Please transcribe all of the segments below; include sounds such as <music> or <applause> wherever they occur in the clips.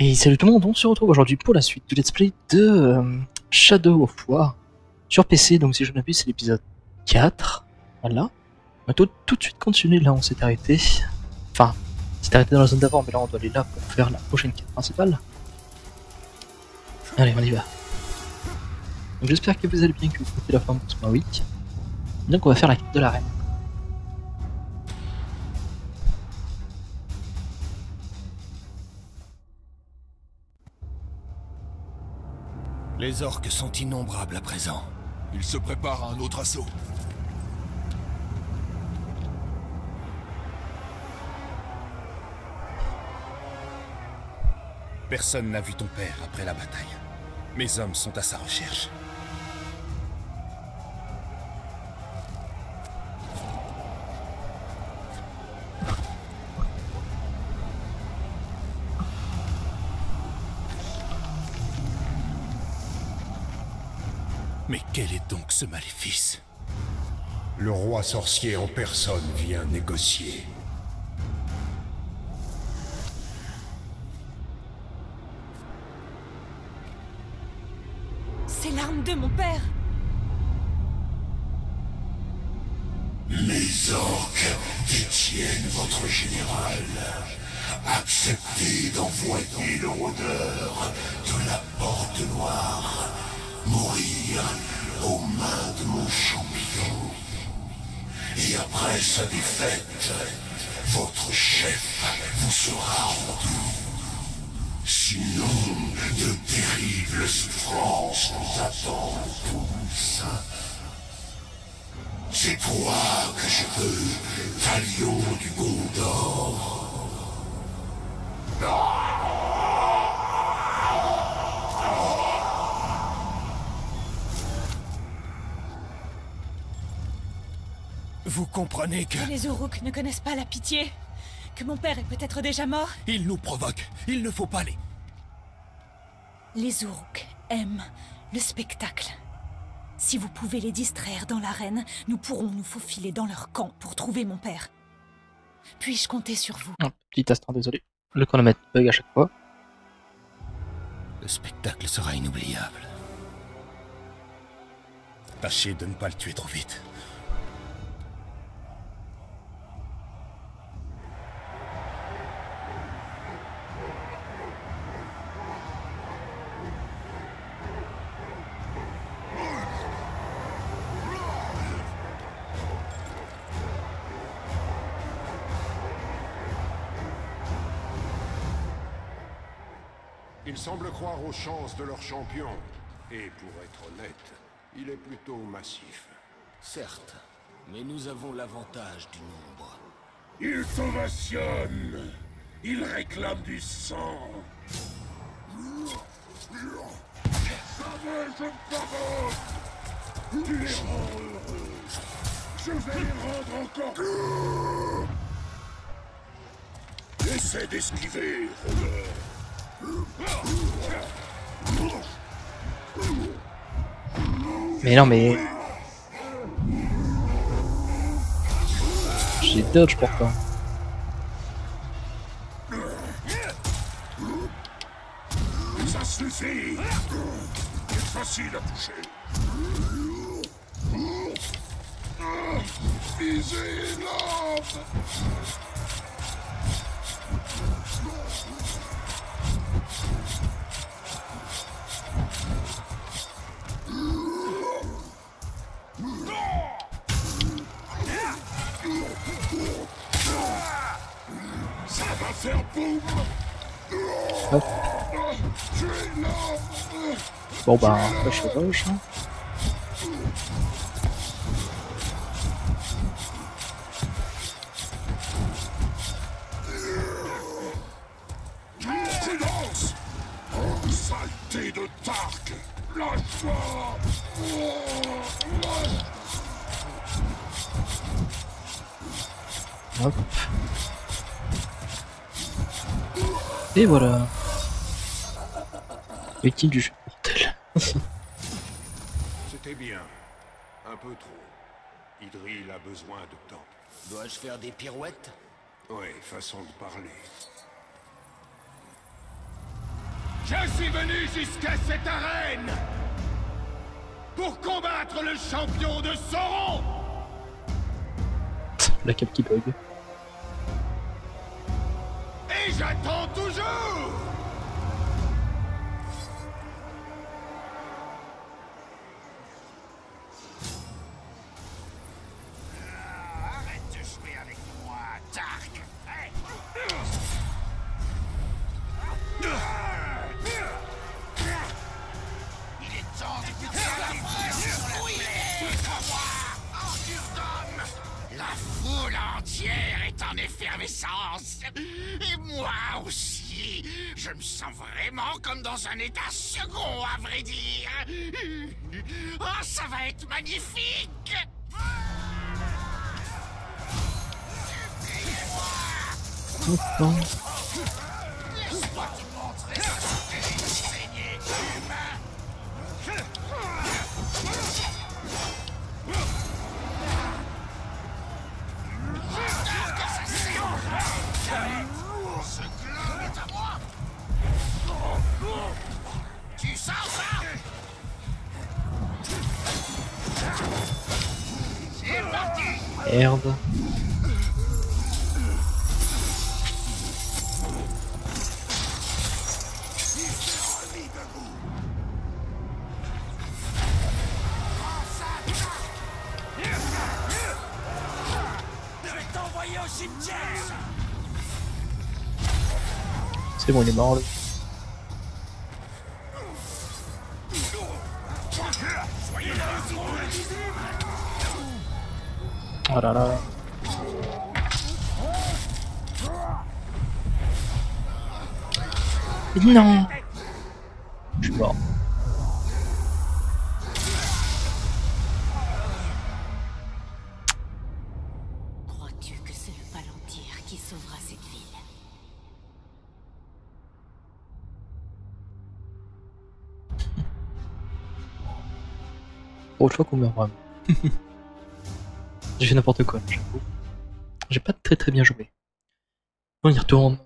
Et salut tout le monde, on se retrouve aujourd'hui pour la suite du let's play de euh, Shadow of War sur PC, donc si je m'abuse c'est l'épisode 4, voilà. On va tout, tout de suite continuer là on s'est arrêté, enfin, on s'est arrêté dans la zone d'avant, mais là on doit aller là pour faire la prochaine quête principale. Allez, on y va. Donc j'espère que vous allez bien, que vous écoutez la forme pour ce mois week. Donc on va faire la quête de la Les orques sont innombrables à présent. Il se prépare à un autre assaut. Personne n'a vu ton père après la bataille. Mes hommes sont à sa recherche. Ce maléfice Le roi sorcier en personne vient négocier. C'est l'arme de mon père Les orques détiennent votre général. Acceptez d'envoyer le rôdeur de la porte noire mourir aux mains de mon champion. Et après sa défaite, votre chef vous sera rendu. Sinon, de terribles souffrances vous attendent tous. C'est toi que je veux, Talion du Gondor. Vous comprenez que... Que les Uruk ne connaissent pas la pitié Que mon père est peut-être déjà mort Il nous provoque. Il ne faut pas les... Les Uruk aiment le spectacle. Si vous pouvez les distraire dans l'arène, nous pourrons nous faufiler dans leur camp pour trouver mon père. Puis-je compter sur vous? Un petit instant, désolé. Le chronomètre bug à chaque fois. Le spectacle sera inoubliable. Tâchez de ne pas le tuer trop vite. Croire aux chances de leur champion. Et pour être honnête, il est plutôt massif. Certes, mais nous avons l'avantage du nombre. Ils s'ovationnent Ils réclament du sang Savage parole Tu les rends heureux Je vais les rendre encore Essaie d'esquiver, rôdeur Mais non, mais. J'ai dodge pourtant. Ça suffit C'est facile à toucher Ça va faire saleté de Tark Lâche-toi Hop. Et voilà. Utile du jeu mortel. <laughs> C'était bien. Un peu trop. Idril a besoin de temps. Dois-je faire des pirouettes? Ouais, façon de parler. Je suis venu jusqu'à cette arène pour combattre le champion de Sauron La cape qui bug. Et j'attends toujours dans un état second, à vrai dire Oh, ça va être magnifique. Laisse-moi Ça parti Merde. C'est bon, il est mort, lui. Oh. Non Je suis mort. Crois-tu que c'est le Palantir qui sauvera cette ville? Pour une fois qu'on meurt vraiment. <laughs> J'ai fait n'importe quoi, j'avoue. J'ai pas très très bien joué. On y retourne.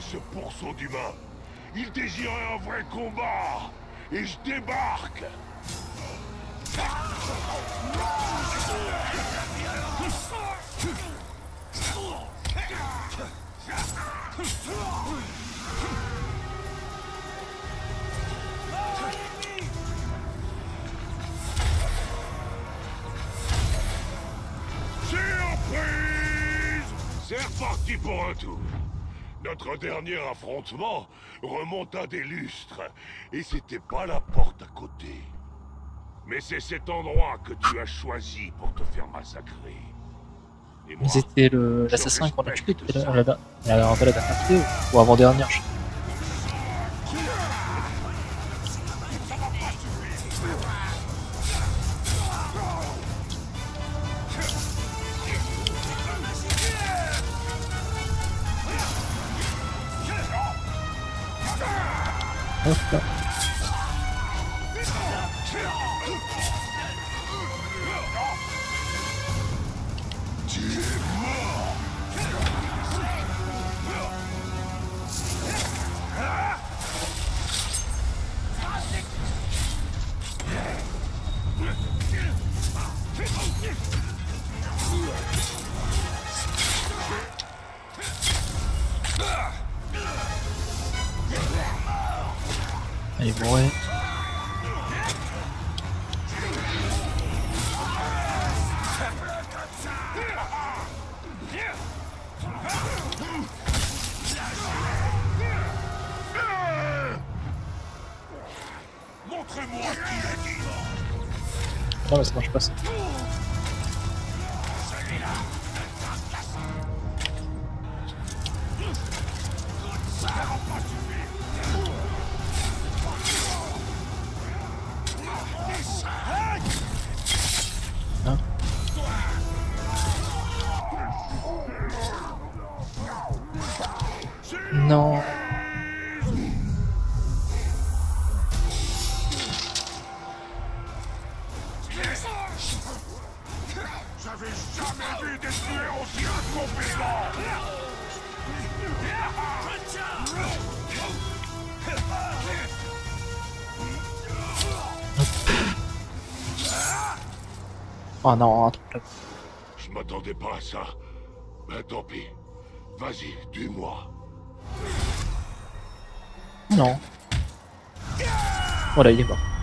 Ce pourceau d'humain. Il désirait un vrai combat. Et je débarque. C'est reparti pour un tour. Notre dernier affrontement remonte à des lustres, et c'était pas la porte à côté. Mais c'est cet endroit que tu as choisi pour te faire massacrer. C'était l'assassin qu'on a tué tout à l'heure, la, la, la, la, la dernière vidéo, ou avant-dernière, je sais Oh non. Je m'attendais pas à ça. Ben tant pis. Vas-y, tue-moi. Non. Voilà, il est mort.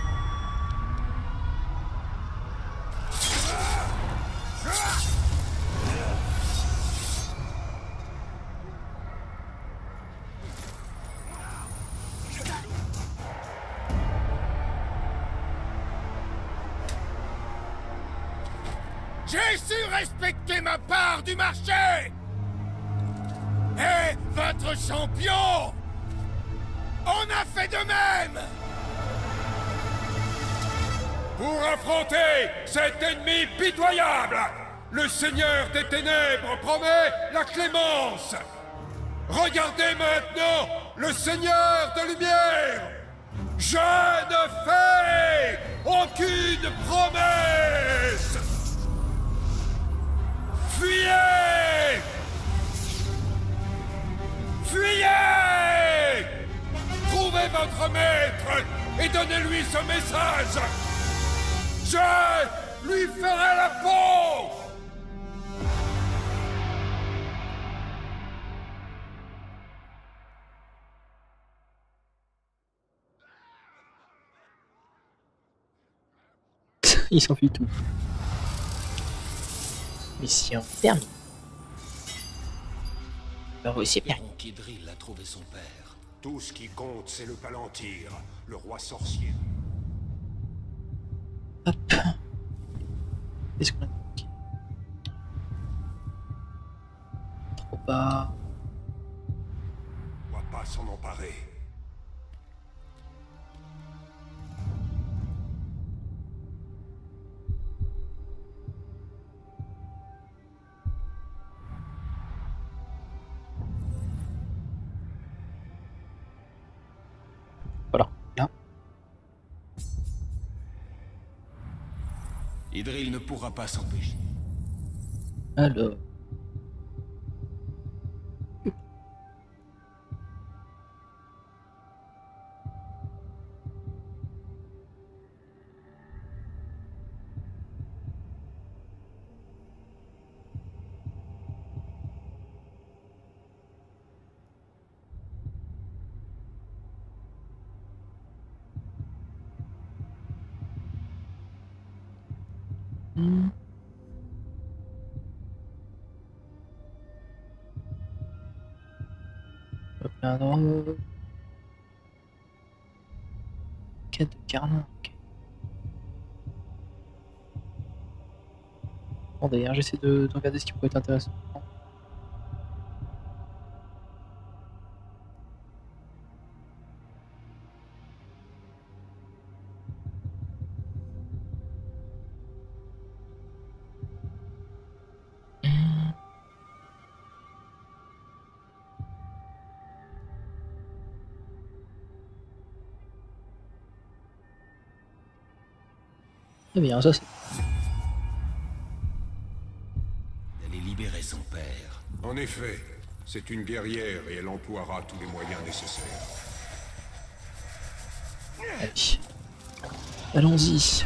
Affronter cet ennemi pitoyable, le Seigneur des Ténèbres promet la clémence. Regardez maintenant le Seigneur de Lumière Je ne fais aucune promesse. Fuyez. Fuyez. Trouvez votre maître et donnez-lui ce message Je lui ferai la peau <laughs> il s'enfuit tout. Mission terminée. Alors oui, c'est bien. Kidril a trouvé son père. Tout ce qui compte, c'est le Palantir, le roi sorcier. Hop. Qu'est-ce qu'on a Trop bas. On va pas s'en emparer. Idril ne pourra pas s'empêcher. Alors. Quête de Carlin. Bon d'ailleurs j'essaie de, de regarder ce qui pourrait être ça c'est. D'aller libérer son père. En effet, c'est une guerrière et elle emploiera tous les moyens nécessaires. Allez. Allons-y.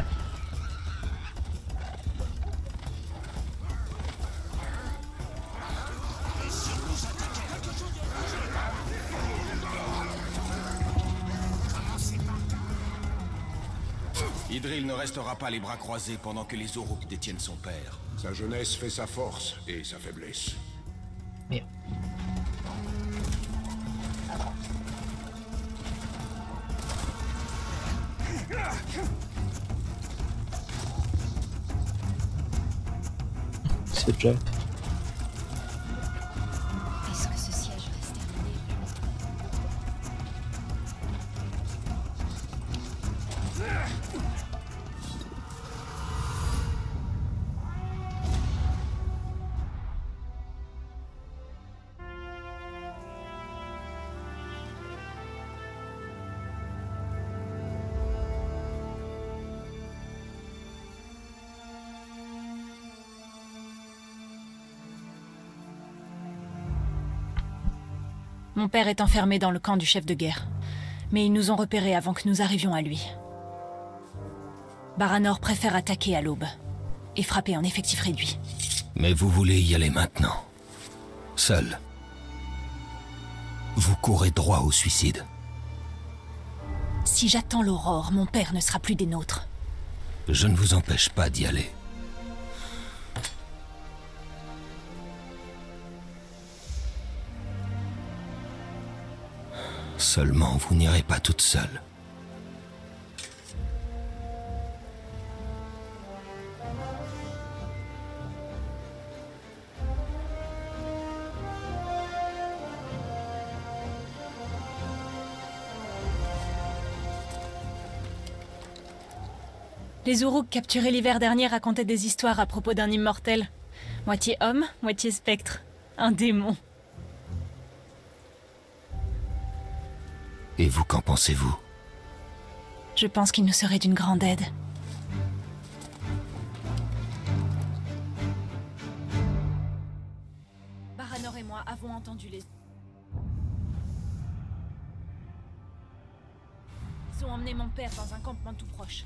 pas les bras croisés pendant que les Oroks détiennent son père. Sa jeunesse fait sa force et sa faiblesse. C'est. Mon père est enfermé dans le camp du chef de guerre. Mais ils nous ont repérés avant que nous arrivions à lui. Baranor préfère attaquer à l'aube. Et frapper en effectif réduit. Mais vous voulez y aller maintenant. Seul. Vous courez droit au suicide. Si j'attends l'aurore, mon père ne sera plus des nôtres. Je ne vous empêche pas d'y aller. Seulement, vous n'irez pas toute seule. Les Uruk capturés l'hiver dernier racontaient des histoires à propos d'un immortel. Moitié homme, moitié spectre. Un démon. Et vous, qu'en pensez-vous? Je pense qu'il nous serait d'une grande aide. Baranor et moi avons entendu les... Ils ont emmené mon père dans un campement tout proche.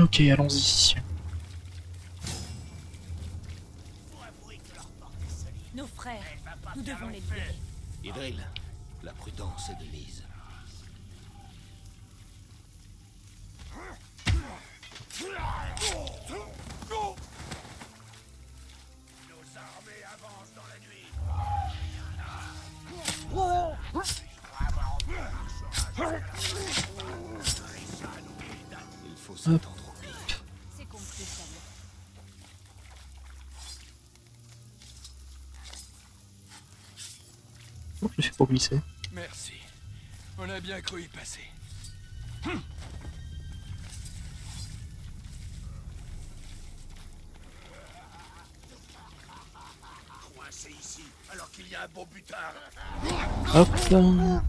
Ok, allons-y. Glisser Merci. On a bien cru y passer. Coincé ici, alors qu'il y a un bon butard. Hop là.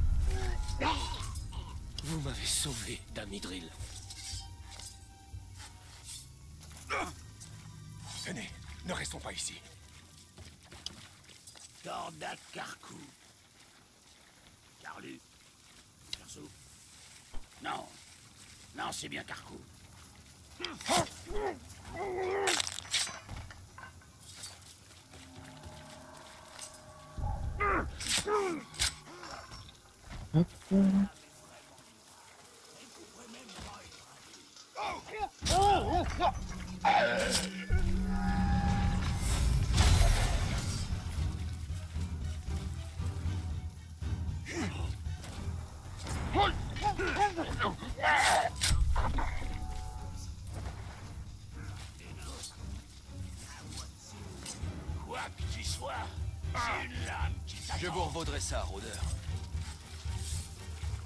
J'ai une lame qui Je t'attend. vous revaudrai ça, rôdeur.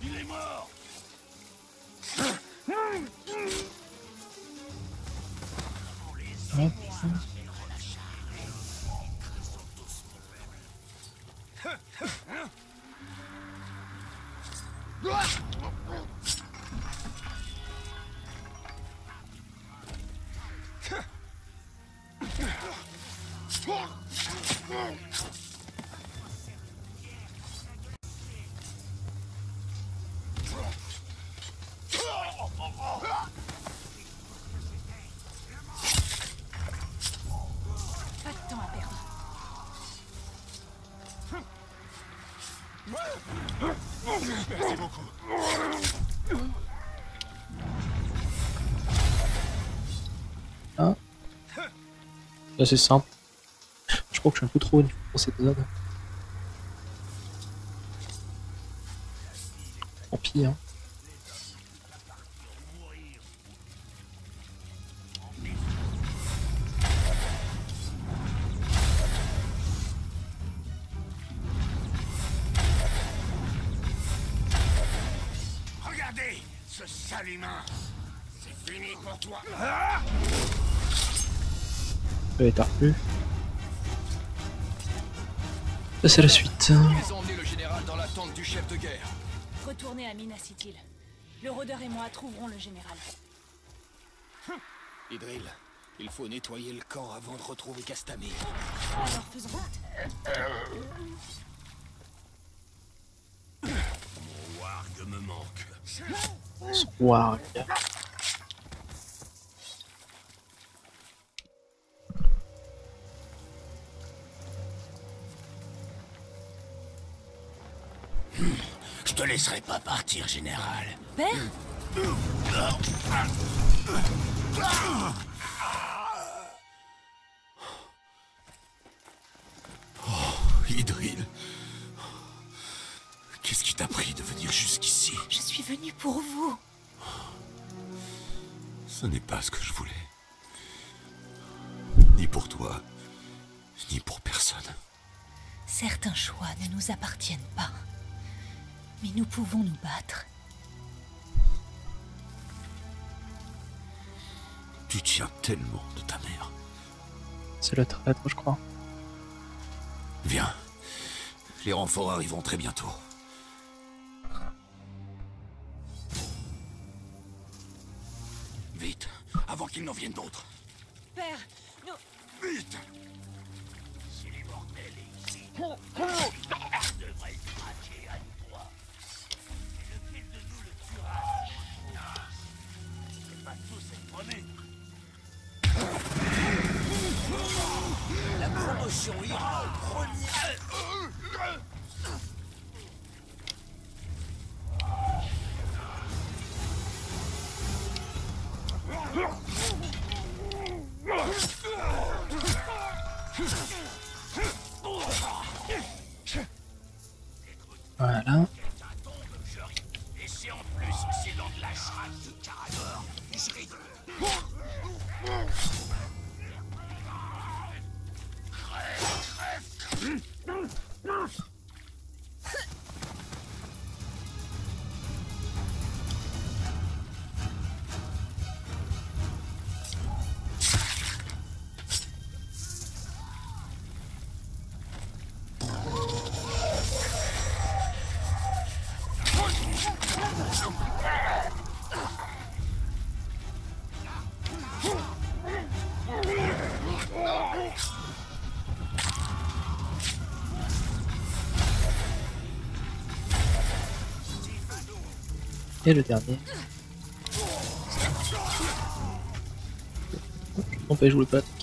Il est mort c'est simple. Je crois que je suis un peu trop au niveau pour cet épisode. Tant pis, hein. Ça, c'est la suite. Ils ont emmené le général dans la tente du chef de guerre. Retournez à Minas Ithil. Le rôdeur et moi trouverons le général. Idril, il faut nettoyer le camp avant de retrouver Castamir. Alors faisons Warg me manque. Warg. Laisserai pas partir, général. Père Idril. Qu'est-ce qui t'a pris de venir jusqu'ici? Je suis venue pour vous. Ce n'est pas ce que je voulais. Ni pour toi, ni pour personne. Certains choix ne nous appartiennent pas. Mais nous pouvons nous battre. Tu tiens tellement de ta mère. C'est le traître, je crois. Viens. Les renforts arriveront très bientôt. Vite, avant qu'il n'en vienne d'autres. Père, nous... Vite Si les mortels est ici, 有一号。Et le dernier. On peut jouer pas. Voilà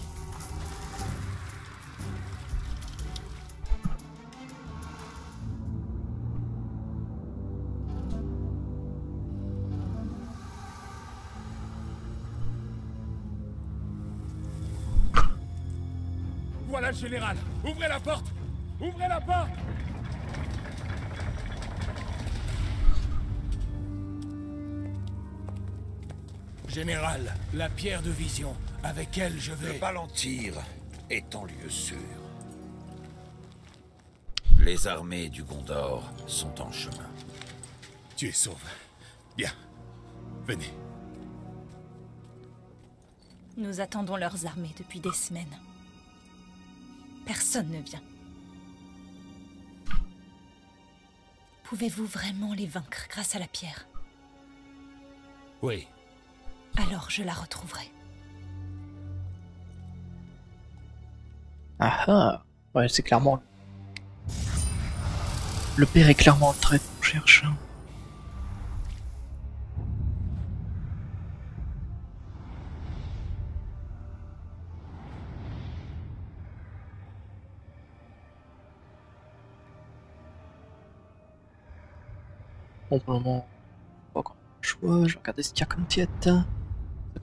Général, la pierre de vision. Avec elle, je vais... Le Palantir est en lieu sûr. Les armées du Gondor sont en chemin. Tu es sauve. Bien. Venez. Nous attendons leurs armées depuis des semaines. Personne ne vient. Pouvez-vous vraiment les vaincre grâce à la pierre? Oui. Alors je la retrouverai. Ah ah Ouais, c'est clairement. Le père est clairement le trait qu'on cherche. hein. Bon, pour le moment, pas le choix. Je vais regarder ce qu'il y a comme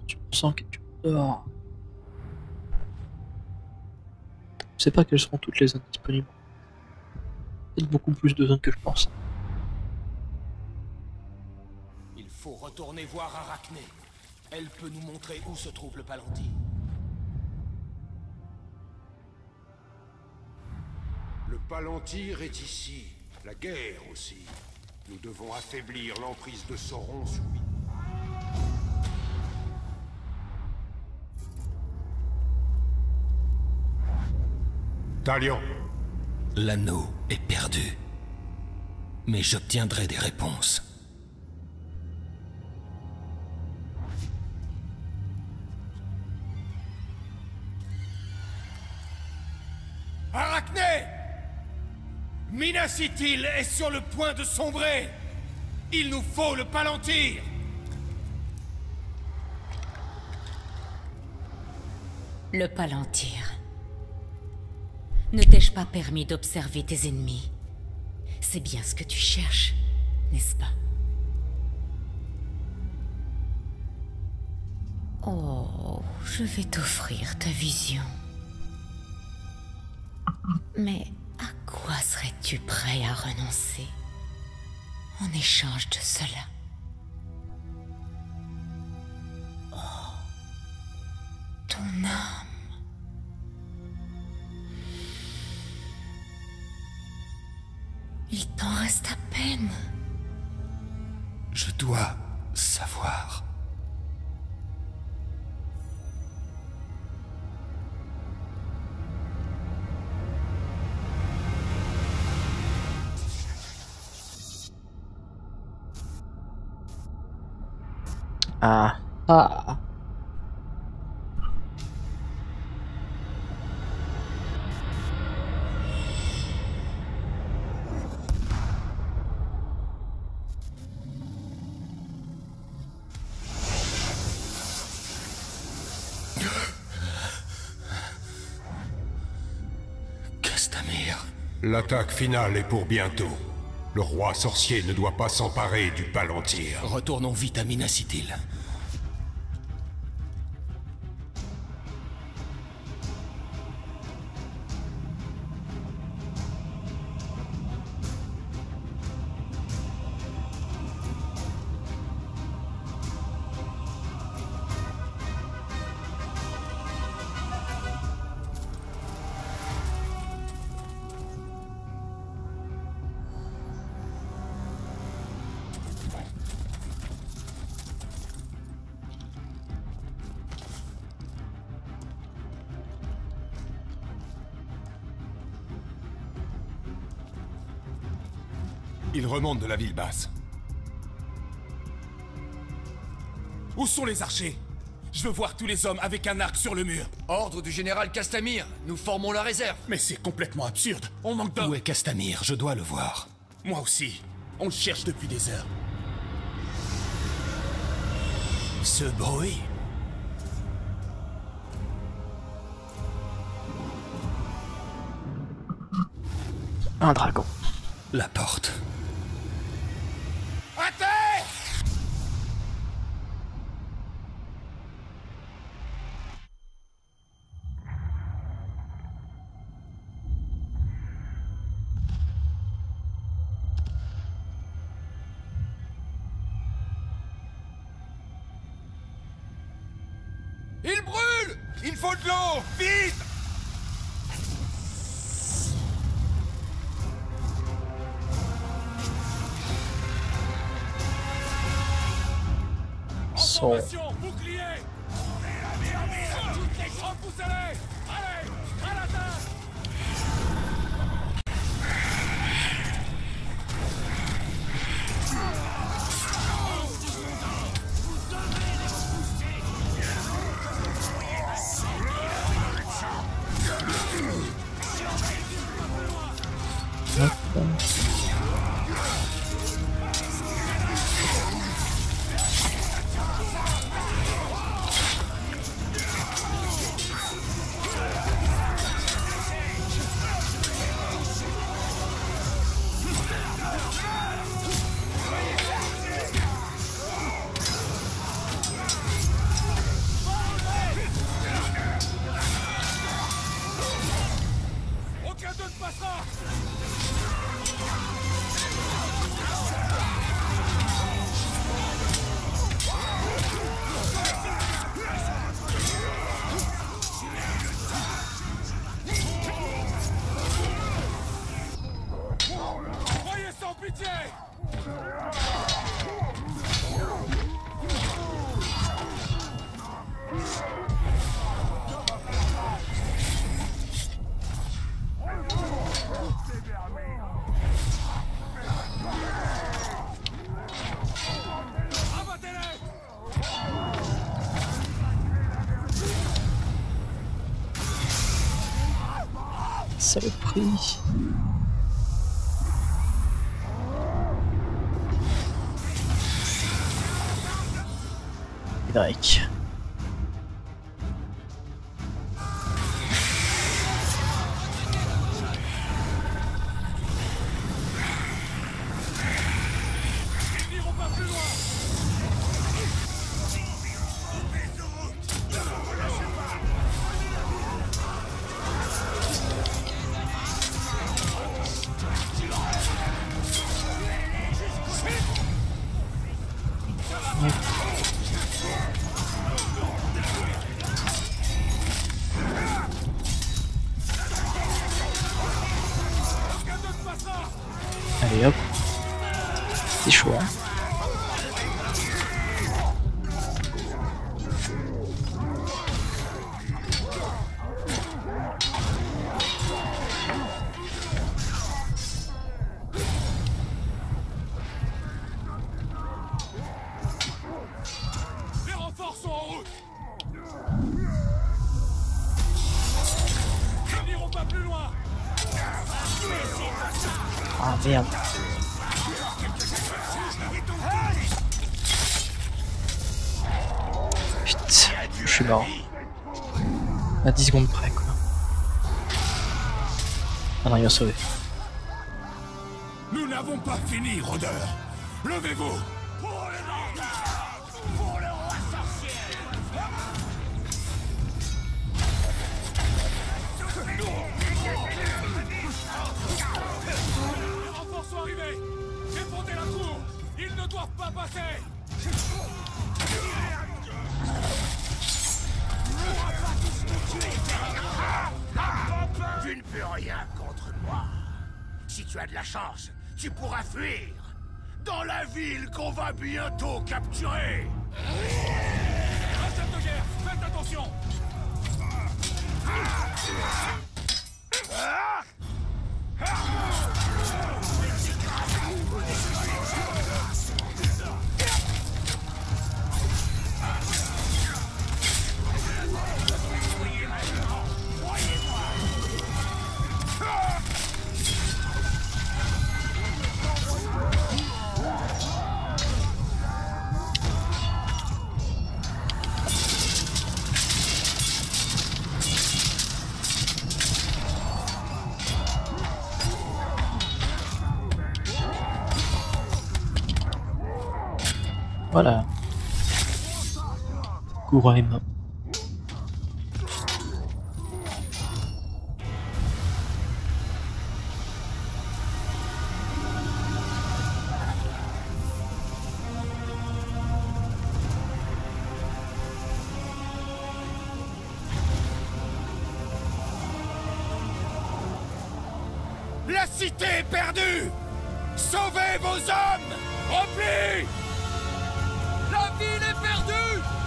tu me sens quelque part. Je ne sais pas quelles seront toutes les zones disponibles. Peut-être beaucoup plus de zones que je pense. Il faut retourner voir Arachné. Elle peut nous montrer où se trouve le palantir. Le Palantir est ici, la guerre aussi. Nous devons affaiblir l'emprise de Sauron sur Talion, L'anneau est perdu. Mais j'obtiendrai des réponses. Arachné Minas Ithil est sur le point de sombrer Il nous faut le Palantir Le Palantir. Ne t'ai-je pas permis d'observer tes ennemis? C'est bien ce que tu cherches, n'est-ce pas? Oh, je vais t'offrir ta vision. Mais à quoi serais-tu prêt à renoncer en échange de cela? Reste à peine. Je dois savoir. Ah. Ah. L'attaque finale est pour bientôt. Le roi sorcier ne doit pas s'emparer du Palantir. Retournons vite à Minas. Ils remontent de la ville basse. Où sont les archers? Je veux voir tous les hommes avec un arc sur le mur. Ordre du général Castamir, nous formons la réserve. Mais c'est complètement absurde. On manque Où d'hommes. est Castamir? Je dois le voir. Moi aussi. On le cherche depuis des heures. Ce bruit Un dragon. La porte. Saloperie. Et Drake. Allez merde. Putain, je suis mort. À 10 secondes près quoi. Ah non, il va sauver. Nous n'avons pas fini, rôdeur Levez-vous La cité est perdue. Sauvez vos hommes Repli La ville est perdue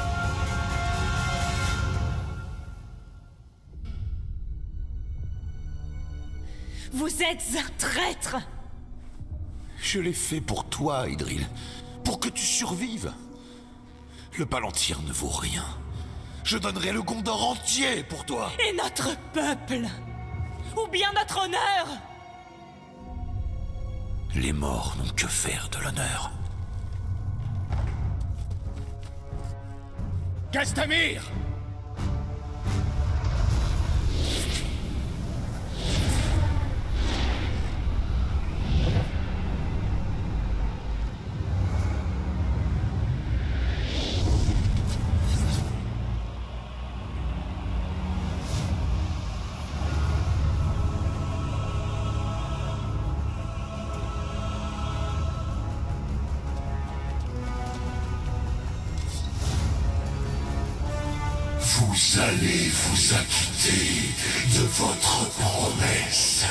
Vous êtes un traître Je l'ai fait pour toi, Idril. Pour que tu survives. Le Palantir ne vaut rien. Je donnerai le Gondor entier pour toi. Et notre peuple Ou bien notre honneur Les morts n'ont que faire de l'honneur. Castamir vous acquitter de votre promesse.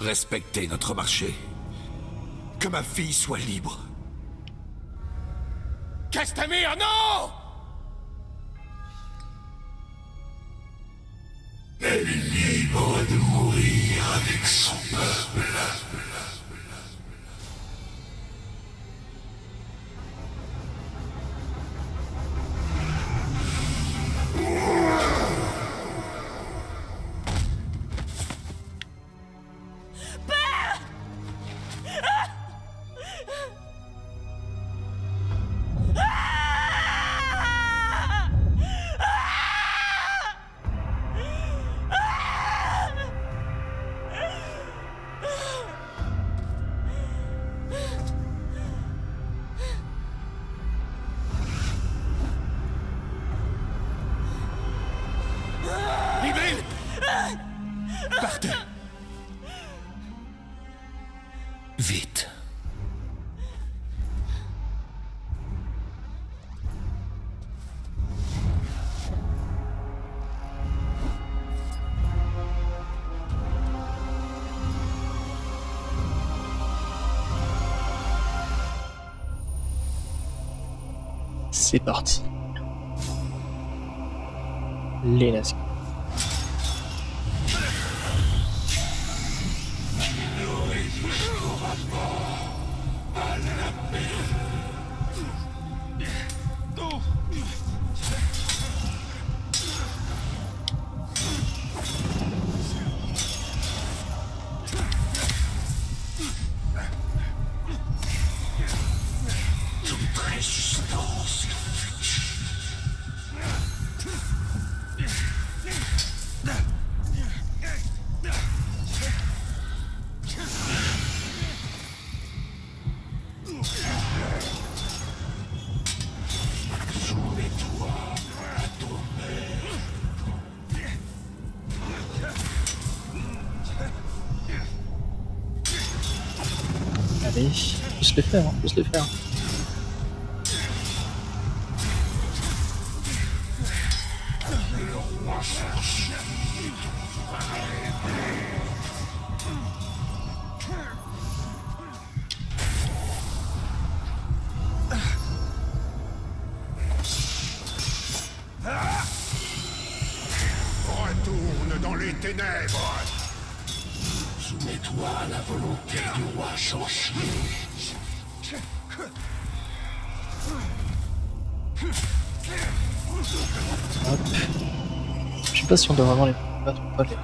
Respectez notre marché. Que ma fille soit libre. Castamir, non Elle est libre de mourir avec son peuple. C'est parti. Les nazis. Faire, hein, Hop. Je sais pas si on doit vraiment les battre ou pas les.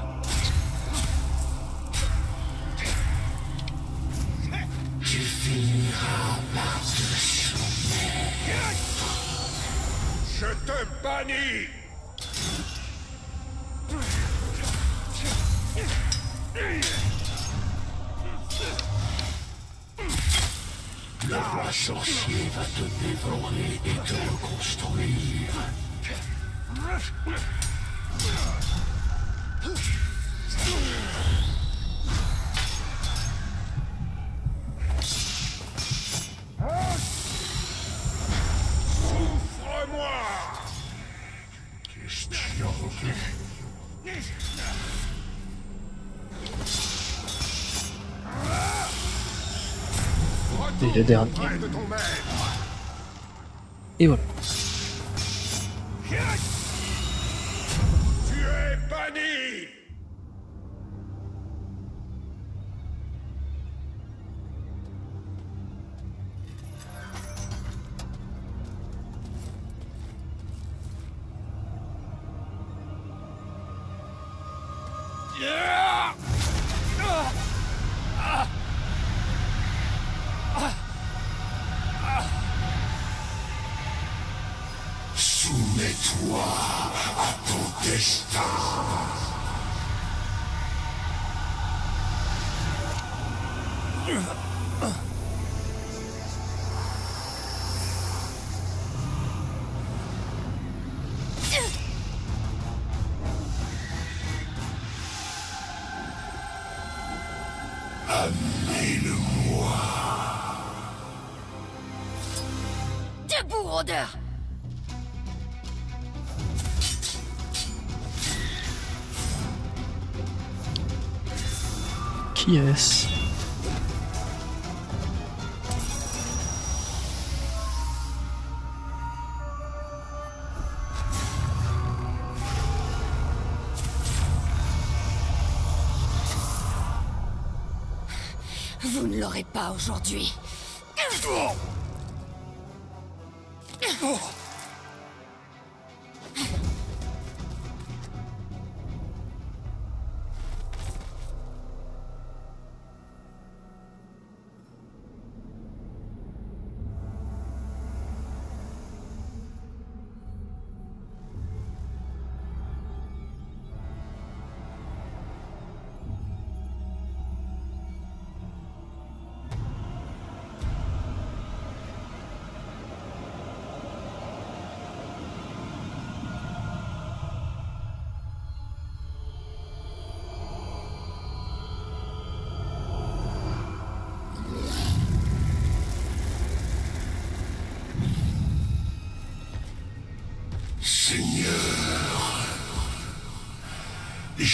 Je te bannis va te dévorer et te reconstruire. Et le dernier. Près de Vous ne l'aurez pas aujourd'hui.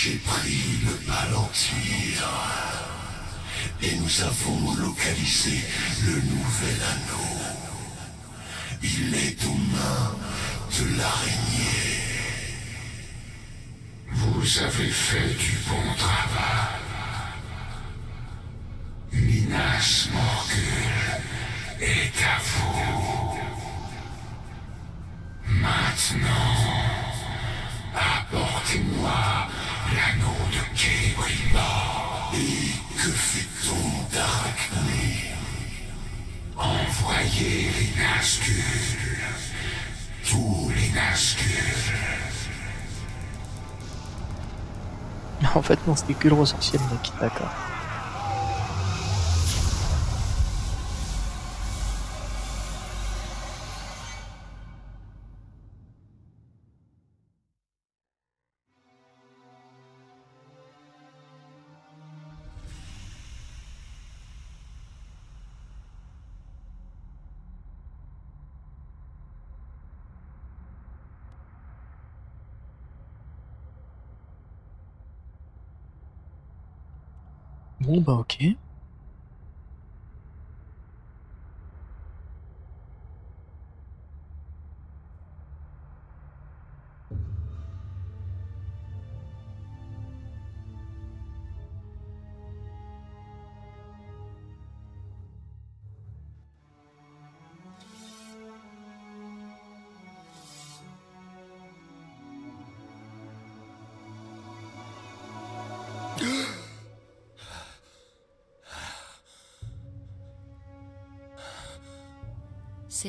J'ai pris le Palantir. Et nous avons localisé le nouvel anneau. Il est aux mains de l'araignée. Vous avez fait du bon travail. Minas Morgul est à vous. Maintenant, Envoyez les Nazgûl. Tous les Nazgûl. En fait, non, c'était que le ressorcier, mec, d'accord. Bon bah ok.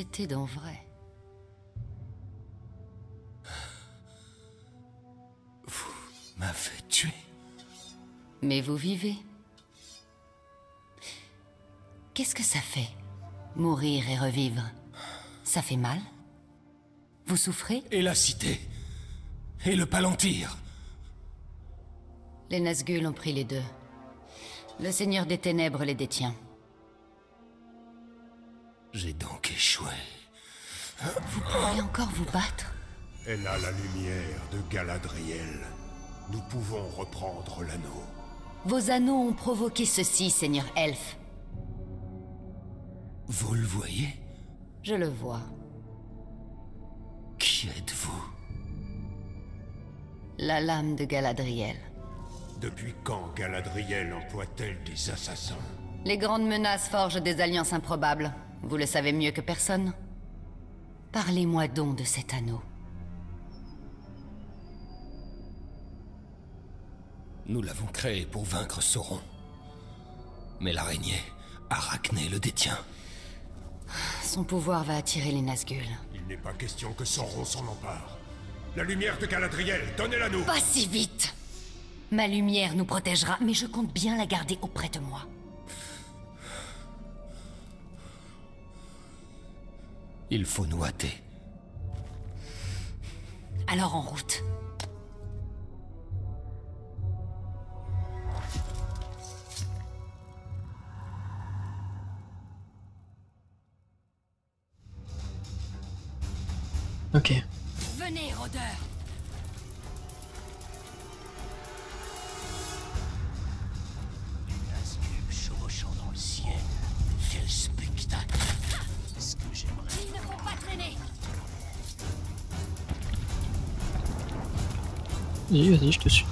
C'était dans vrai. M'avez tué. Mais vous vivez. Qu'est-ce que ça fait Mourir et revivre? Ça fait mal? Vous souffrez? Et la cité? Et le Palantir? Les Nazgûl ont pris les deux. Le Seigneur des Ténèbres les détient. J'ai donc échoué. Vous pouvez encore vous battre Elle a la lumière de Galadriel. Nous pouvons reprendre l'anneau. Vos anneaux ont provoqué ceci, Seigneur Elfe. Vous le voyez? Je le vois. Qui êtes-vous? La lame de Galadriel. Depuis quand Galadriel emploie-t-elle des assassins? Les grandes menaces forgent des alliances improbables. Vous le savez mieux que personne. Parlez-moi donc de cet anneau. Nous l'avons créé pour vaincre Sauron. Mais l'araignée, Arachné, le détient. Son pouvoir va attirer les Nazgûl. Il n'est pas question que Sauron s'en empare. La lumière de Galadriel, donnez-la-nous Pas si vite Ma lumière nous protégera, mais je compte bien la garder auprès de moi. Il faut nous hâter. Alors en route. Ok. Venez, rôdeur Vas-y, vas-y, je te suis.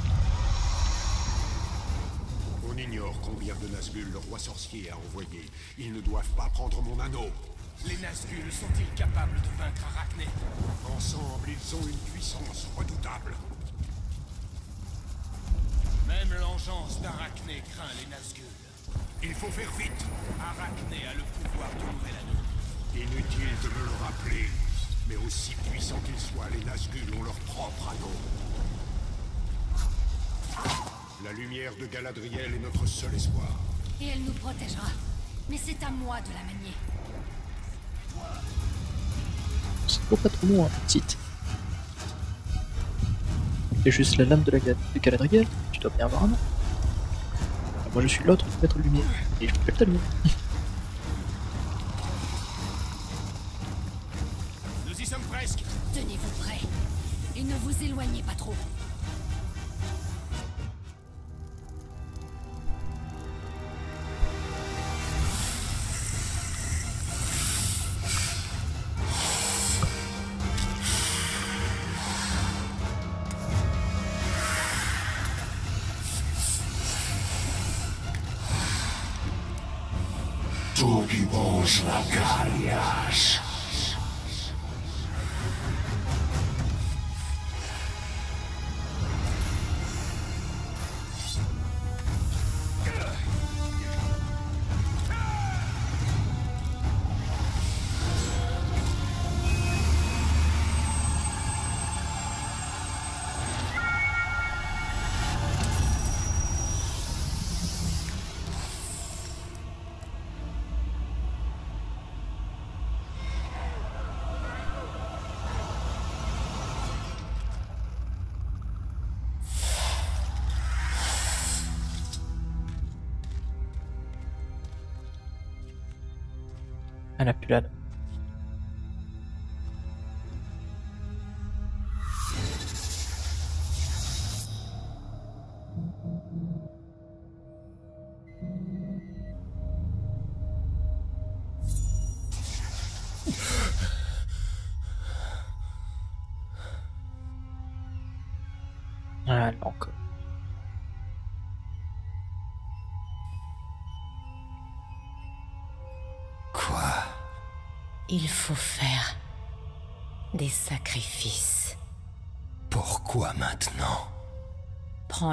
On ignore combien de Nazgûl le roi sorcier a envoyé. Ils ne doivent pas prendre mon anneau. Les Nazgûl sont-ils capables de vaincre Arachné? Ensemble, ils ont une puissance redoutable. Même l'engeance d'Arachné craint les Nazgûl. Il faut faire vite. Arachné a le pouvoir d'ouvrir l'anneau. Inutile de me le rappeler. Mais aussi puissants qu'ils soient, les Nazgûl ont leur propre anneau. La lumière de Galadriel est notre seul espoir. Et elle nous protégera. Mais c'est à moi de la manier. C'est pas trop long, hein, petite. C'est juste la lame de la de Galadriel, tu dois bien avoir un nom. Moi je suis l'autre maître lumière, et je m'appelle ta lumière. Tú vos la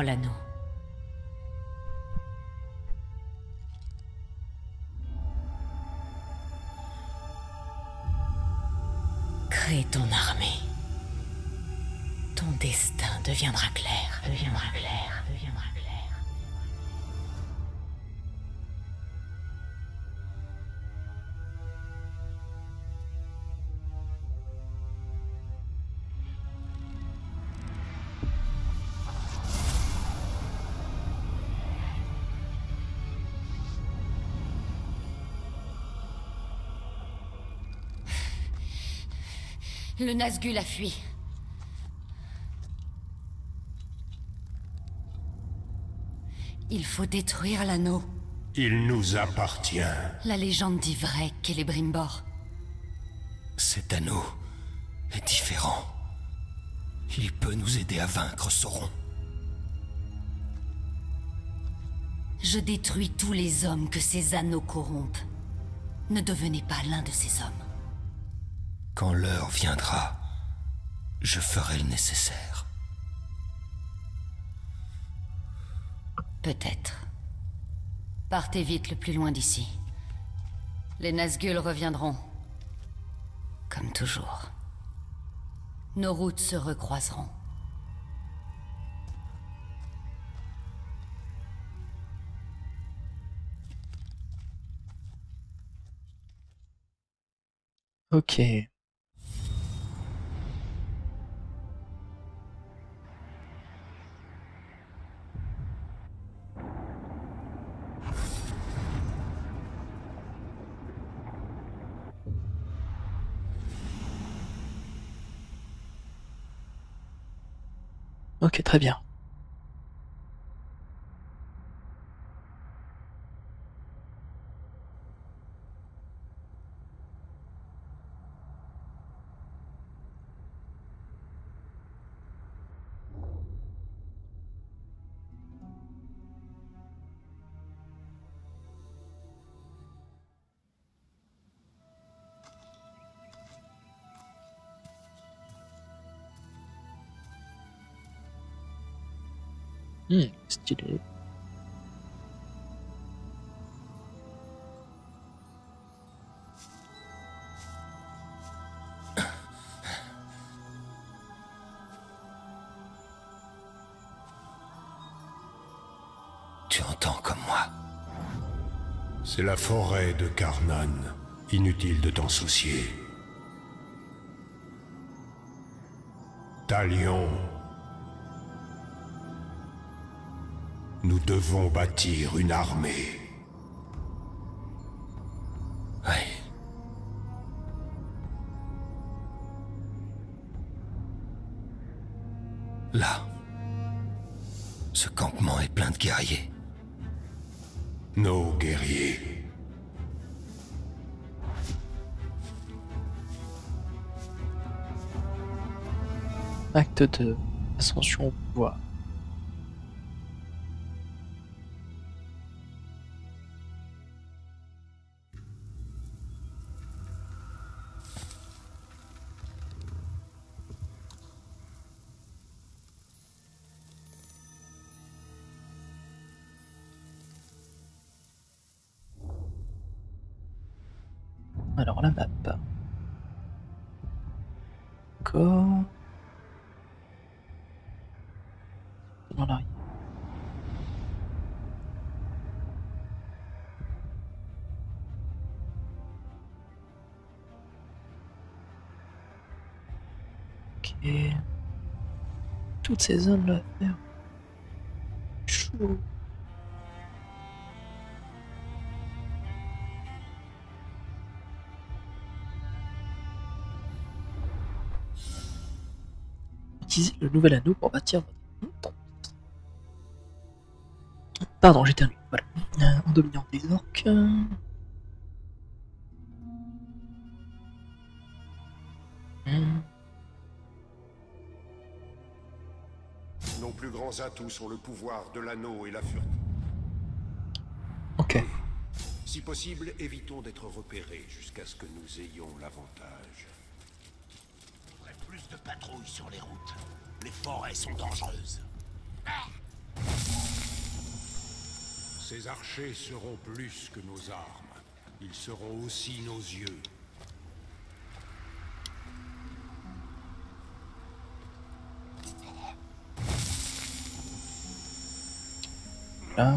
l'anneau. Le Nazgûl a fui. Il faut détruire l'anneau. Il nous appartient. La légende dit vrai qu'elle est Brimbor. Cet anneau est différent. Il peut nous aider à vaincre Sauron. Je détruis tous les hommes que ces anneaux corrompent. Ne devenez pas l'un de ces hommes. Quand l'heure viendra, je ferai le nécessaire. Peut-être. Partez vite le plus loin d'ici. Les Nazgûl reviendront. Comme toujours. Nos routes se recroiseront. Ok. Très bien. <coughs> Tu entends comme moi C'est la forêt de Karnan. Inutile de t'en soucier. Talion. Nous devons bâtir une armée. Oui. Là. Ce campement est plein de guerriers. Nos guerriers. Acte de ascension au pouvoir. Ces zones là. Chaud. Utilisez le nouvel anneau pour bâtir votre Pardon, j'ai terminé. Voilà. Euh, en dominant des orques. Atouts sont le pouvoir de l'anneau et la furie. Ok. Si possible, évitons d'être repérés jusqu'à ce que nous ayons l'avantage. Faudrait plus de patrouilles sur les routes. Les forêts sont dangereuses. Ces archers seront plus que nos armes. Ils seront aussi nos yeux. Là.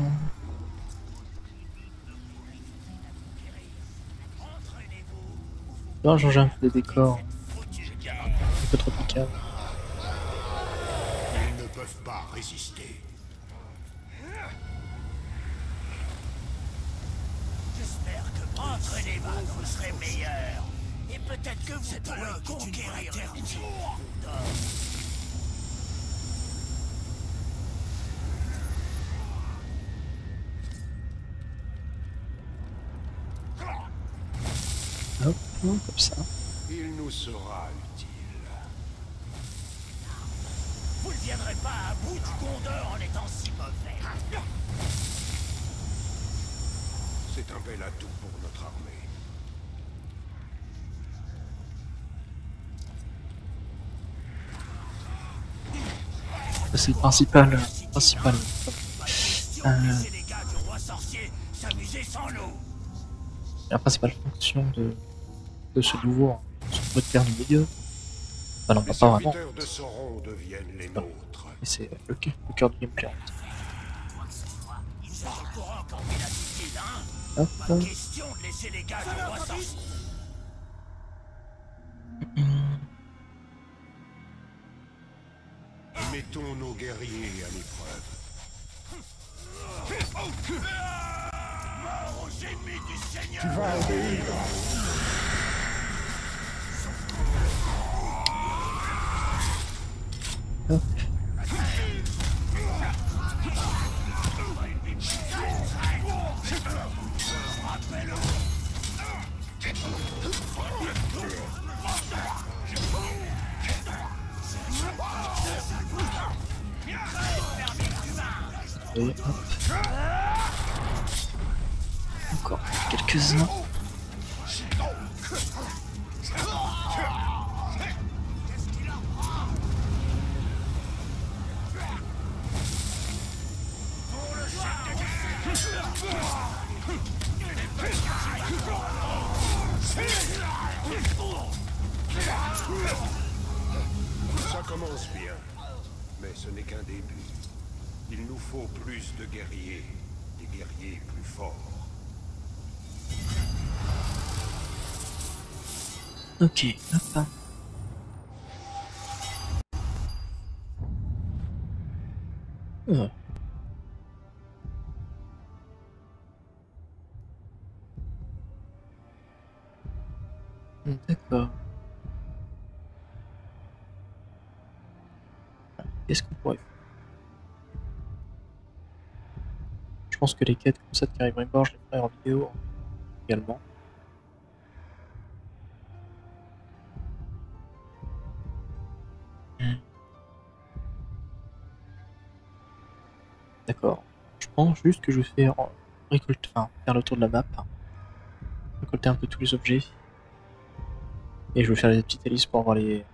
Non, changer un peu des décors. Un peu tropical. Ils ne peuvent pas résister. J'espère que entraînez-vous, vous serez meilleur. Et peut-être que vous pourrez conquérir Comme ça. Il nous sera utile. Vous ne viendrez pas à bout du Gondor en étant si mauvais. C'est un bel atout pour notre armée. C'est le principal. euh, principal. Euh. la principale fonction de, de ce nouveau nouveau terre du milieu. Bah non, Les pas, pas vraiment. de Sauron deviennent les nôtres. Mais c'est le, cœur- le cœur du gameplay. en Ils sont au courant qu'on met la petite hein Encore quelques-uns. Pense que les quêtes comme ça de Carrie Brimbar, je les ferai en vidéo également. D'accord. Je pense juste que je vais faire récolter, enfin, faire le tour de la map, récolter un peu tous les objets, et je vais faire les petites hélices pour avoir les,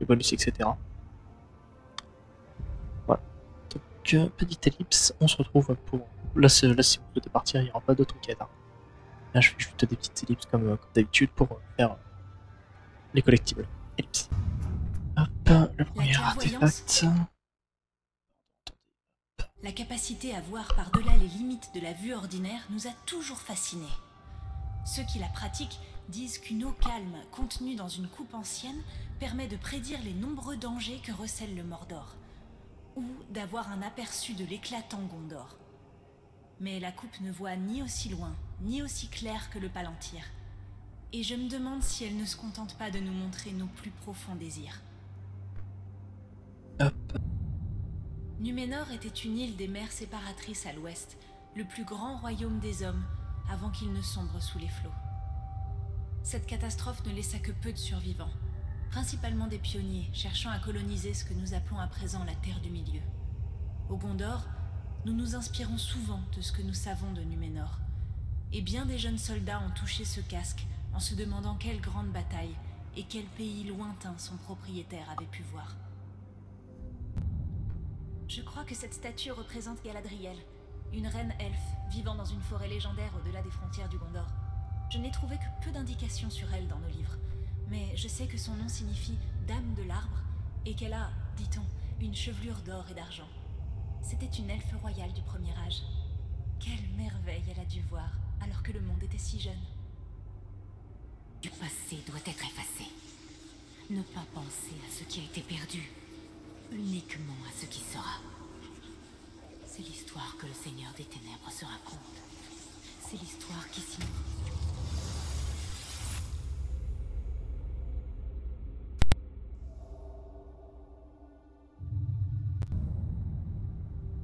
les bonus, etc. Voilà. Donc, euh, petite ellipse, on se retrouve pour... Là, c'est- vous souhaitez partir, il n'y aura pas d'autres quêtes. hein. Là, je fais juste des petites ellipses comme, euh, comme d'habitude pour euh, faire euh, les collectibles. Ellipse. Hop, le premier artefact. La capacité à voir par-delà les limites de la vue ordinaire nous a toujours fascinés. Ceux qui la pratiquent disent qu'une eau calme contenue dans une coupe ancienne permet de prédire les nombreux dangers que recèle le Mordor, ou d'avoir un aperçu de l'éclatant Gondor. Mais la coupe ne voit ni aussi loin, ni aussi clair que le Palantir. Et je me demande si elle ne se contente pas de nous montrer nos plus profonds désirs. Hop. Numénor était une île des mers séparatrices à l'ouest, le plus grand royaume des hommes, avant qu'il ne sombre sous les flots. Cette catastrophe ne laissa que peu de survivants, principalement des pionniers cherchant à coloniser ce que nous appelons à présent la Terre du Milieu. Au Gondor, nous nous inspirons souvent de ce que nous savons de Numénor, et bien des jeunes soldats ont touché ce casque en se demandant quelle grande bataille et quel pays lointain son propriétaire avait pu voir. Je crois que cette statue représente Galadriel, une reine elfe vivant dans une forêt légendaire au-delà des frontières du Gondor. Je n'ai trouvé que peu d'indications sur elle dans nos livres, mais je sais que son nom signifie Dame de l'arbre et qu'elle a, dit-on, une chevelure d'or et d'argent. C'était une elfe royale du premier âge. Quelle merveille elle a dû voir alors que le monde était si jeune. Du passé doit être effacé. Ne pas penser à ce qui a été perdu, uniquement à ce qui sera. C'est l'histoire que le Seigneur des Ténèbres se raconte. C'est l'histoire qui signifie.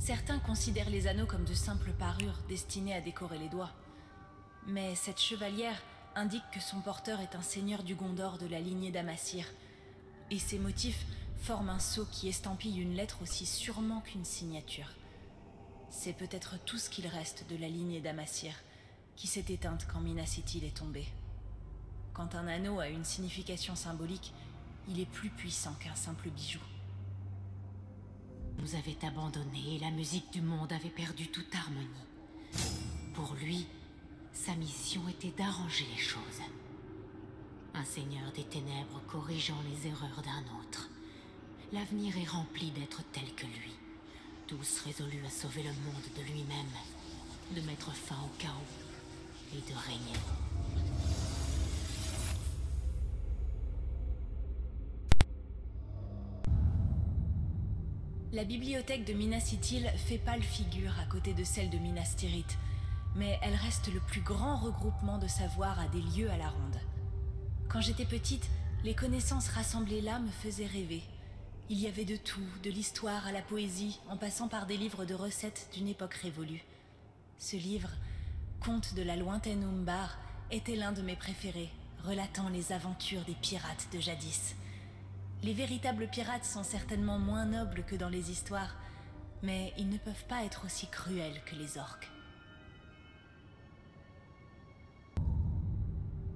Certains considèrent les anneaux comme de simples parures destinées à décorer les doigts. Mais cette chevalière indique que son porteur est un seigneur du Gondor de la lignée d'Amassir, et ces motifs forment un sceau qui estampille une lettre aussi sûrement qu'une signature. C'est peut-être tout ce qu'il reste de la lignée d'Amassir, qui s'est éteinte quand Minas Ithil est tombé. Quand un anneau a une signification symbolique, il est plus puissant qu'un simple bijou. Nous avait abandonnés et la musique du monde avait perdu toute harmonie. Pour lui, sa mission était d'arranger les choses. Un seigneur des ténèbres corrigeant les erreurs d'un autre. L'avenir est rempli d'êtres tels que lui, tous résolus à sauver le monde de lui-même, de mettre fin au chaos et de régner. La bibliothèque de Minas Ithil fait pâle figure à côté de celle de Minas Tirith, mais elle reste le plus grand regroupement de savoir à des lieux à la ronde. Quand j'étais petite, les connaissances rassemblées là me faisaient rêver. Il y avait de tout, de l'histoire à la poésie, en passant par des livres de recettes d'une époque révolue. Ce livre, Conte de la lointaine Umbar, était l'un de mes préférés, relatant les aventures des pirates de jadis. Les véritables pirates sont certainement moins nobles que dans les histoires, mais ils ne peuvent pas être aussi cruels que les orques.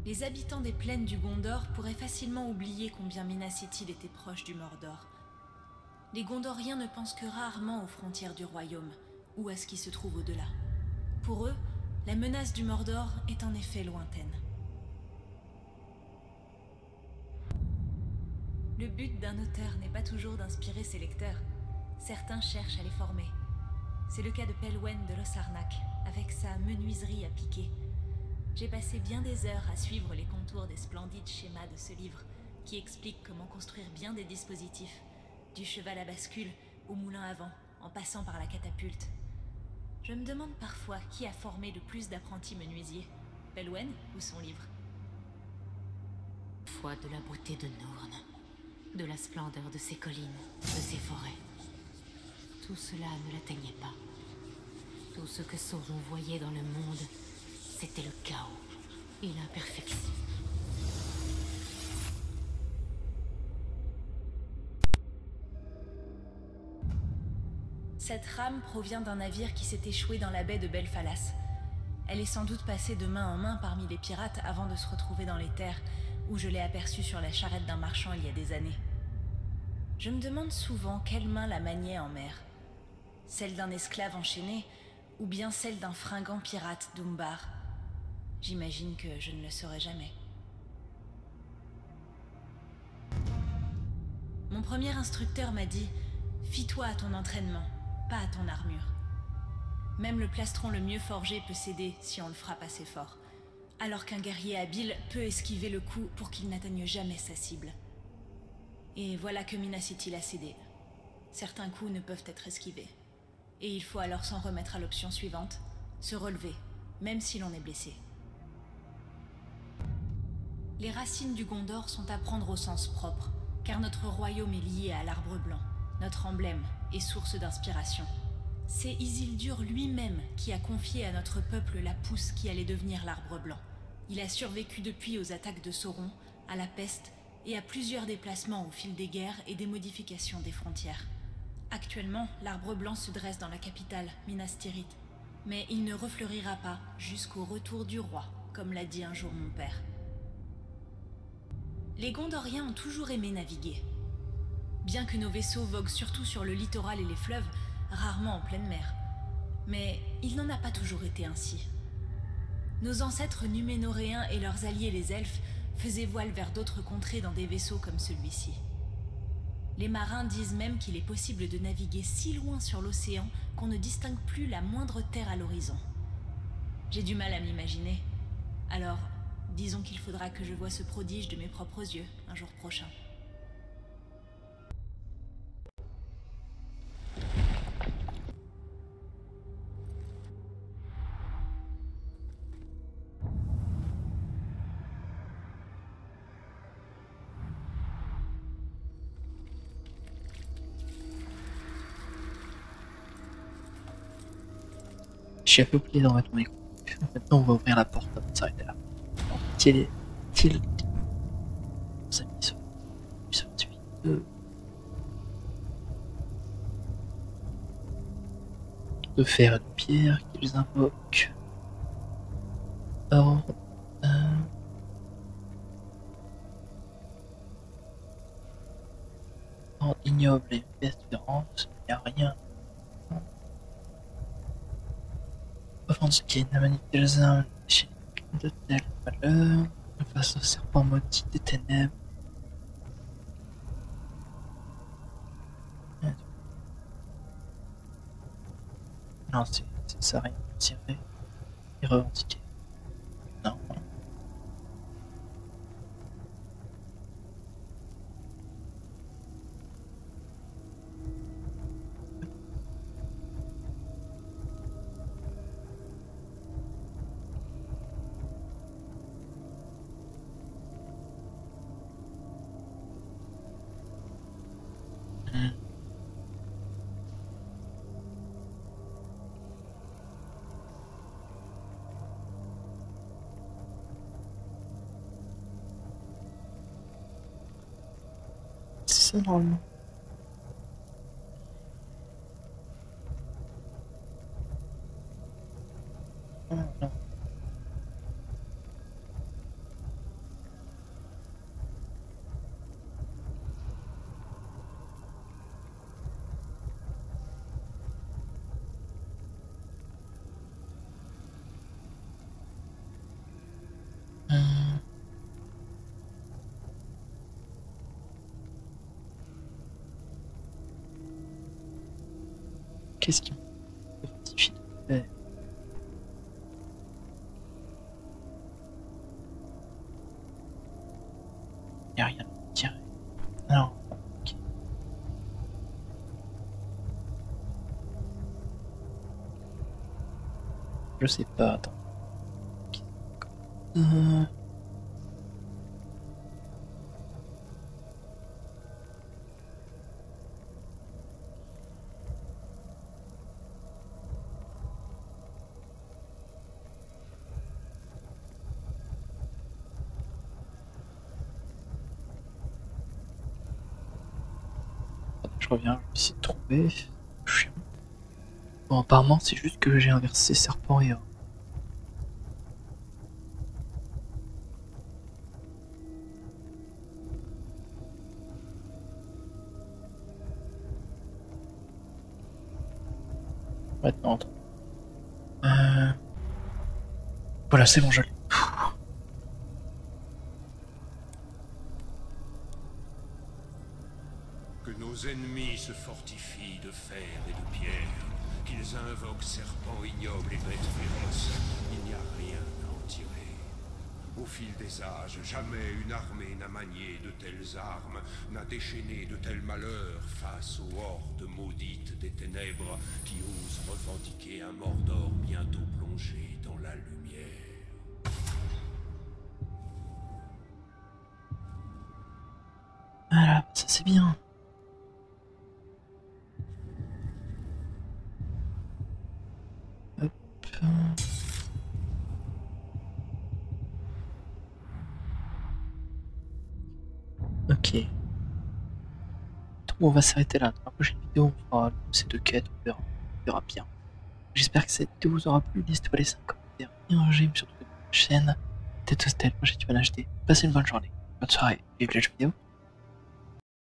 Les habitants des plaines du Gondor pourraient facilement oublier combien Minas Ithil était proche du Mordor. Les Gondoriens ne pensent que rarement aux frontières du royaume, ou à ce qui se trouve au-delà. Pour eux, la menace du Mordor est en effet lointaine. Le but d'un auteur n'est pas toujours d'inspirer ses lecteurs. Certains cherchent à les former. C'est le cas de Pelwen de Lossarnac, avec sa menuiserie à piquer. J'ai passé bien des heures à suivre les contours des splendides schémas de ce livre, qui explique comment construire bien des dispositifs, du cheval à bascule au moulin à vent, en passant par la catapulte. Je me demande parfois qui a formé le plus d'apprentis menuisiers, Pelwen ou son livre. Foi de la beauté de de la splendeur de ses collines, de ses forêts. Tout cela ne l'atteignait pas. Tout ce que Sauron voyait dans le monde, c'était le chaos et l'imperfection. Cette rame provient d'un navire qui s'est échoué dans la baie de Belfalas. Elle est sans doute passée de main en main parmi les pirates avant de se retrouver dans les terres, où je l'ai aperçue sur la charrette d'un marchand il y a des années. Je me demande souvent quelle main la maniait en mer. Celle d'un esclave enchaîné, ou bien celle d'un fringant pirate d'Umbar. J'imagine que je ne le saurai jamais. Mon premier instructeur m'a dit Fie-toi à ton entraînement, pas à ton armure. Même le plastron le mieux forgé peut céder si on le frappe assez fort, alors qu'un guerrier habile peut esquiver le coup pour qu'il n'atteigne jamais sa cible. Et voilà que Minacity l'a cédé. Certains coups ne peuvent être esquivés. Et il faut alors s'en remettre à l'option suivante, se relever, même si l'on est blessé. Les racines du Gondor sont à prendre au sens propre, car notre royaume est lié à l'arbre blanc, notre emblème et source d'inspiration. C'est Isildur lui-même qui a confié à notre peuple la pousse qui allait devenir l'arbre blanc. Il a survécu depuis aux attaques de Sauron, à la peste et à plusieurs déplacements au fil des guerres et des modifications des frontières. Actuellement, l'arbre blanc se dresse dans la capitale, Minas Tirith, mais il ne refleurira pas jusqu'au retour du roi, comme l'a dit un jour mon père. Les Gondoriens ont toujours aimé naviguer. Bien que nos vaisseaux voguent surtout sur le littoral et les fleuves, rarement en pleine mer. Mais il n'en a pas toujours été ainsi. Nos ancêtres numénoréens et leurs alliés les elfes faisaient voile vers d'autres contrées dans des vaisseaux comme celui-ci. Les marins disent même qu'il est possible de naviguer si loin sur l'océan qu'on ne distingue plus la moindre terre à l'horizon. J'ai du mal à m'imaginer. Alors, disons qu'il faudra que je voie ce prodige de mes propres yeux un jour prochain. J'ai oublié d'en mettre mon micro. Maintenant, on va ouvrir la porte avant de s'arrêter là. Til... Til... Nos amis sont... Ils sont 28. De fer et de pierre qu'ils invoquent. Ordre... Euh... Ignoble et il n'y a rien. Manipulation des âmes chez de telle valeur, face au serpent maudit des ténèbres. Non, c'est ça, rien tirer et revendiquer. C'est ça normalement. Ah, non. Hum. Qu'est-ce qui me fortifie de faire Y a rien à tirer. Non. Je sais pas, attends. Euh... Je reviens, je vais Bon, apparemment, c'est juste que j'ai inversé serpent et. Maintenant. Euh... Voilà, c'est bon, je. Jamais une armée n'a manié de telles armes, n'a déchaîné de tels malheurs face aux hordes maudites des ténèbres qui osent revendiquer un Mordor bientôt plongé dans la lumière. Voilà, ça c'est bien. On va s'arrêter là. Dans la prochaine vidéo, on fera ces deux quêtes, on verra, on verra bien. J'espère que cette vidéo vous aura plu. N'hésitez pas à laisser un commentaire et un j'aime sur toute la chaîne. Tête Hostel, moi j'ai du mal à acheter. Passez une bonne journée, bonne soirée, vive les jeux vidéo.